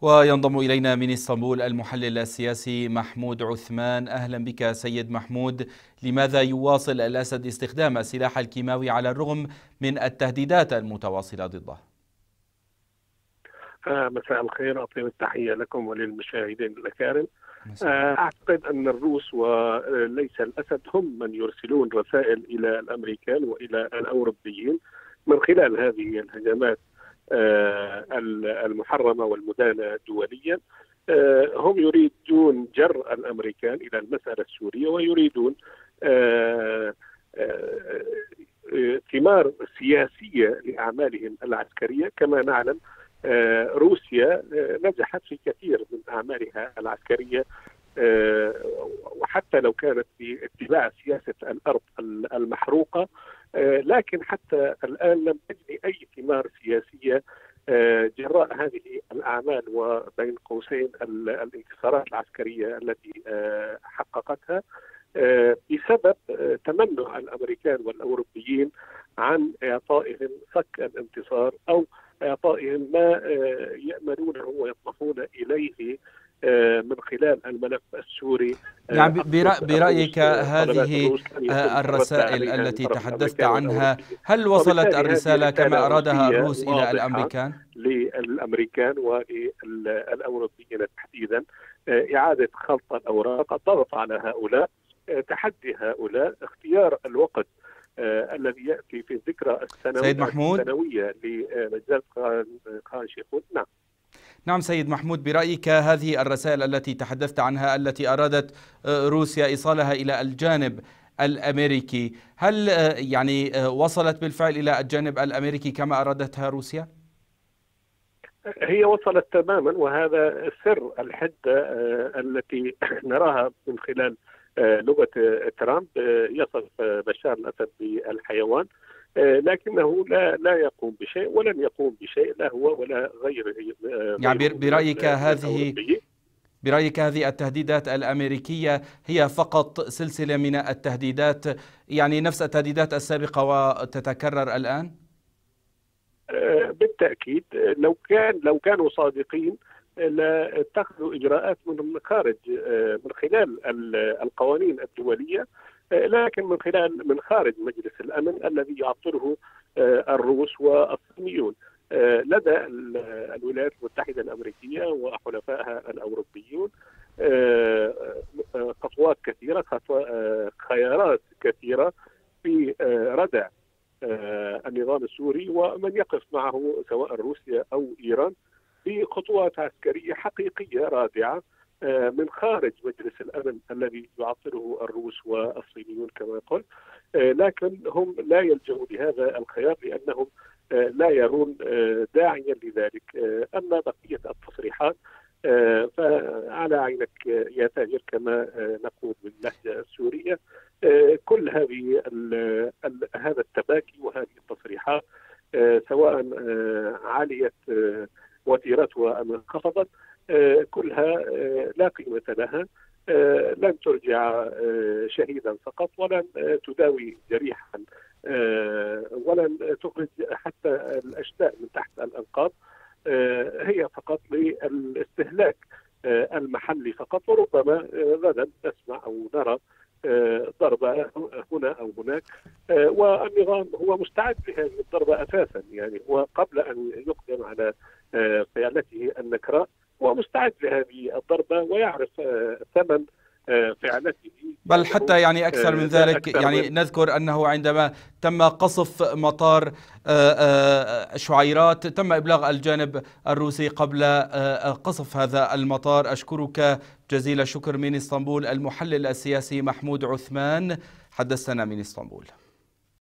وينضم إلينا من إسطنبول المحلل السياسي محمود عثمان. أهلا بك سيد محمود. لماذا يواصل الأسد استخدام السلاح الكيماوي على الرغم من التهديدات المتواصلة ضده؟ آه، مساء الخير. أطيب التحية لكم وللمشاهدين الأكارم. آه، أعتقد أن الروس وليس الأسد هم من يرسلون رسائل إلى الأمريكان وإلى الأوروبيين من خلال هذه الهجمات. المحرمة والمدانة دوليا. آه، هم يريدون جر الأمريكان إلى المسألة السورية ويريدون آه، ثمار سياسية لأعمالهم العسكرية. كما نعلم روسيا نجحت في كثير من أعمالها العسكرية وحتى لو كانت في اتباع سياسة الأرض المحروقة لكن حتى الآن لم تجني أي ثمار سياسية جراء هذه الأعمال وبين قوسين الانتصارات العسكرية التي حققتها بسبب تمنع الأمريكان والأوروبيين عن إعطائهم صك الانتصار أو إعطائهم ما ياملونه ويطمحون إليه آه، من خلال الملف السوري آه، نعم برأيك هذه الرسائل التي تحدثت عنها. هل وصلت الرسالة كما أرادها الروس إلى الأمريكان؟ للأمريكان وللأوروبيين تحديدا. آه، إعادة خلط الأوراق الضغط على هؤلاء تحدي هؤلاء اختيار الوقت آه الذي يأتي في الذكرى السنوية سيد محمود؟ السنوية لنجاة خان شيخون نعم. نعم سيد محمود برأيك هذه الرسائل التي تحدثت عنها التي أرادت آه، روسيا إيصالها إلى الجانب الأمريكي هل آه، يعني آه، وصلت بالفعل إلى الجانب الأمريكي كما أرادتها روسيا؟ هي وصلت تماما وهذا سر الحدة التي نراها من خلال لغة ترامب يصف بشار الأسد بالحيوان لكنه لا لا يقوم بشيء ولن يقوم بشيء لا هو ولا غيره آه، يعني برأيك هذه برأيك هذه التهديدات الأمريكية هي فقط سلسلة من التهديدات يعني نفس التهديدات السابقة وتتكرر الآن؟ آه، بالتأكيد لو كان لو كانوا صادقين لاتخذوا إجراءات من خارج من خلال القوانين الدولية لكن من خلال من خارج مجلس الأمن الذي يعطله آه، الروس والصينيون. آه، لدى الولايات المتحدة الأمريكية وحلفائها الأوروبيون آه، خطوات كثيرة خيارات كثيرة في ردع النظام السوري ومن يقف معه سواء روسيا أو إيران في خطوات عسكرية حقيقية رادعة. من خارج مجلس الأمن الذي يعطله الروس والصينيون كما قلت آه، لكن هم لا يلجؤوا لهذا الخيار لأنهم آه، لا يرون داعيا لذلك. أما بقية التصريحات فعلى عينك يا تاجر كما نقول باللهجه السورية. كل هذه هذا التباكي وهذه التصريحات سواء عالية وتيرتها أم انخفضت آه، كلها آه، لا قيمة لها آه، لن ترجع شهيدا فقط ولن تداوي جريحا ولن تخرج حتى الاشلاء من تحت الأنقاض هي فقط للاستهلاك المحلي فقط وربما غدا نسمع أو نرى ضربة هنا أو هناك. والنظام هو مستعد لهذه الضربة أساسا. يعني هو قبل أن يقدم على فعلته النكراء هو مستعد لهذه الضربة ويعرف آه، ثمن آه، فعلته. بل حتى يعني أكثر من آه، ذلك يعني نذكر أنه عندما تم قصف مطار شعيرات تم إبلاغ الجانب الروسي قبل قصف هذا المطار. أشكرك جزيل الشكر من إسطنبول المحلل السياسي محمود عثمان. حدثنا من إسطنبول.